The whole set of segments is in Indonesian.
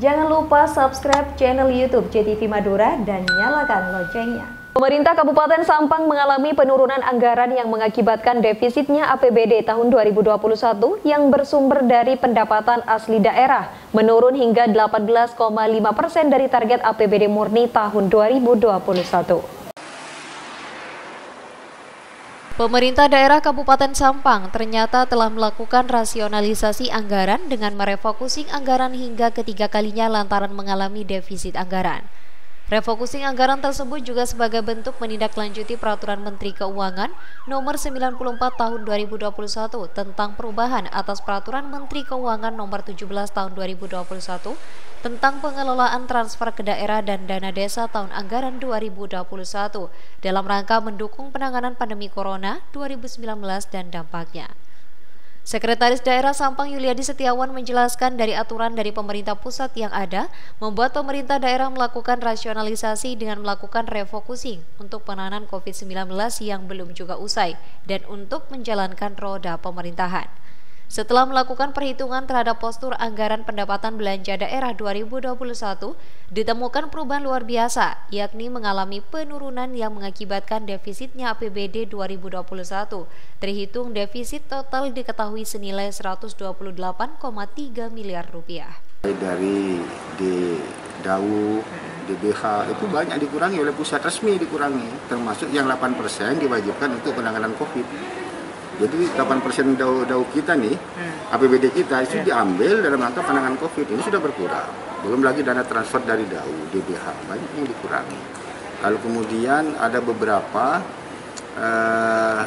Jangan lupa subscribe channel YouTube JTV Madura dan nyalakan loncengnya. Pemerintah Kabupaten Sampang mengalami penurunan anggaran yang mengakibatkan defisitnya APBD tahun 2021 yang bersumber dari pendapatan asli daerah, menurun hingga 18,5 persen dari target APBD murni tahun 2021. Pemerintah daerah Kabupaten Sampang ternyata telah melakukan rasionalisasi anggaran dengan merefocusing anggaran hingga ketiga kalinya lantaran mengalami defisit anggaran. Refocusing anggaran tersebut juga sebagai bentuk menindaklanjuti Peraturan Menteri Keuangan Nomor 94 Tahun 2021 tentang perubahan atas Peraturan Menteri Keuangan Nomor 17 Tahun 2021 tentang pengelolaan transfer ke daerah dan dana desa tahun anggaran 2021 dalam rangka mendukung penanganan pandemi corona 2019 dan dampaknya. Sekretaris Daerah Sampang Yuliadi Setiawan menjelaskan dari aturan dari pemerintah pusat yang ada, membuat pemerintah daerah melakukan rasionalisasi dengan melakukan refocusing untuk penanganan COVID-19 yang belum juga usai dan untuk menjalankan roda pemerintahan. Setelah melakukan perhitungan terhadap postur anggaran pendapatan belanja daerah 2021, ditemukan perubahan luar biasa, yakni mengalami penurunan yang mengakibatkan defisitnya APBD 2021. Terhitung defisit total diketahui senilai 128,3 miliar rupiah. Dari di DAU, DBH itu banyak dikurangi oleh pusat resmi dikurangi, termasuk yang 8% diwajibkan untuk penanganan COVID jadi 8% dau, dau kita nih, hmm. APBD kita itu yeah. diambil dalam rangka penanganan COVID ini sudah berkurang. Belum lagi dana transfer dari DAU, DBH banyak yang dikurangi. Lalu kemudian ada beberapa uh,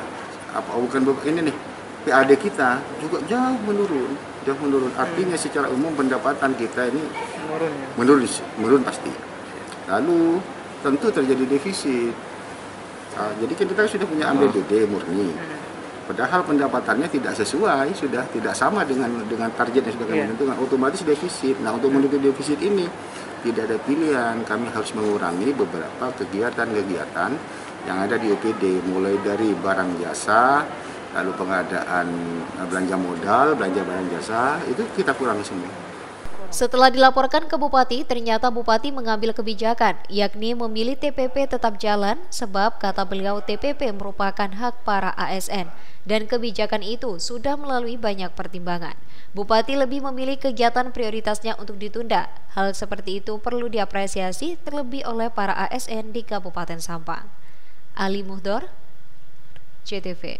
apa bukan ini nih PAD kita juga jauh menurun, jauh menurun. Artinya hmm. secara umum pendapatan kita ini menurun, ya? menurun, menurun pasti. Lalu tentu terjadi defisit. Nah, jadi kita sudah punya APBD murni. Hmm Padahal pendapatannya tidak sesuai, sudah tidak sama dengan dengan target yang sudah kami yeah. tentukan, otomatis defisit. Nah, untuk menutup defisit ini tidak ada pilihan, kami harus mengurangi beberapa kegiatan-kegiatan yang ada di OPD, mulai dari barang jasa, lalu pengadaan eh, belanja modal, belanja barang jasa, itu kita kurangi semua. Setelah dilaporkan ke Bupati, ternyata Bupati mengambil kebijakan, yakni memilih TPP tetap jalan sebab kata beliau TPP merupakan hak para ASN dan kebijakan itu sudah melalui banyak pertimbangan. Bupati lebih memilih kegiatan prioritasnya untuk ditunda. Hal seperti itu perlu diapresiasi terlebih oleh para ASN di Kabupaten Sampang. Ali Muhdor, CTV.